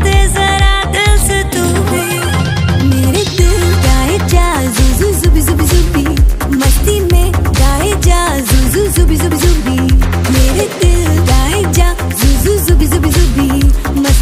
desert